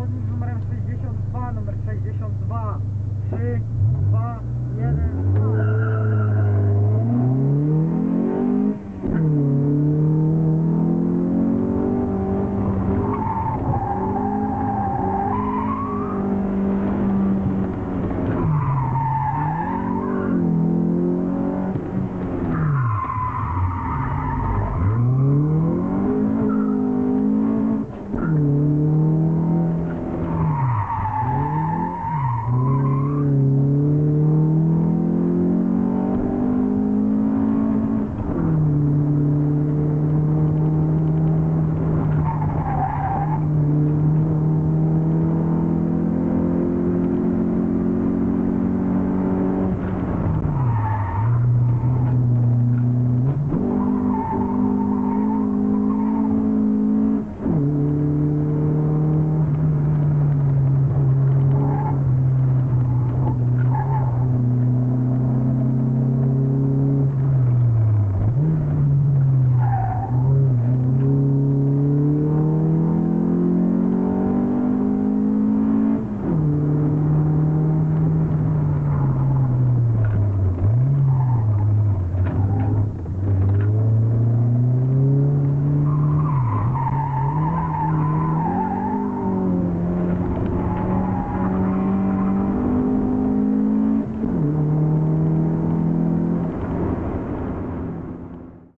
Zawodnik z numerem 62, numer 62.